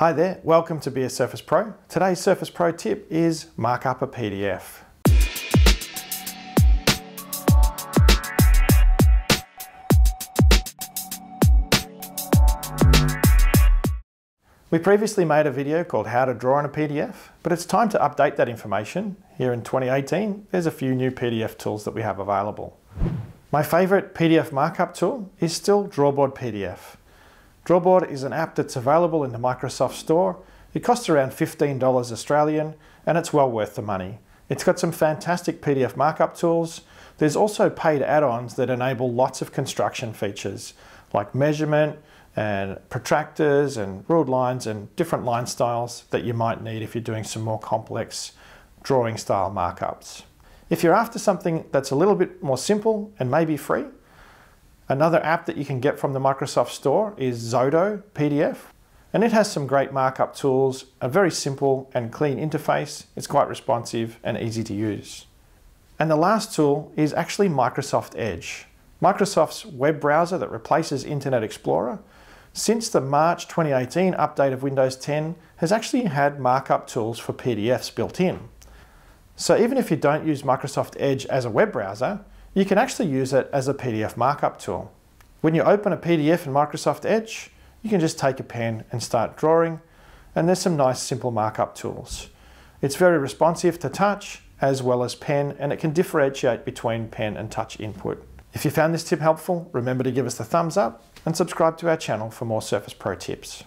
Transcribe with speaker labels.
Speaker 1: Hi there, welcome to Be a Surface Pro. Today's Surface Pro tip is mark up a PDF. We previously made a video called how to draw in a PDF, but it's time to update that information. Here in 2018, there's a few new PDF tools that we have available. My favourite PDF markup tool is still Drawboard PDF. Drawboard is an app that's available in the Microsoft Store. It costs around $15 Australian and it's well worth the money. It's got some fantastic PDF markup tools. There's also paid add-ons that enable lots of construction features like measurement and protractors and ruled lines and different line styles that you might need if you're doing some more complex drawing style markups. If you're after something that's a little bit more simple and maybe free, Another app that you can get from the Microsoft Store is Xodo PDF, and it has some great markup tools, a very simple and clean interface. It's quite responsive and easy to use. And the last tool is actually Microsoft Edge, Microsoft's web browser that replaces Internet Explorer. Since the March 2018 update of Windows 10 has actually had markup tools for PDFs built in. So even if you don't use Microsoft Edge as a web browser, you can actually use it as a PDF markup tool. When you open a PDF in Microsoft Edge, you can just take a pen and start drawing, and there's some nice simple markup tools. It's very responsive to touch as well as pen, and it can differentiate between pen and touch input. If you found this tip helpful, remember to give us the thumbs up and subscribe to our channel for more Surface Pro tips.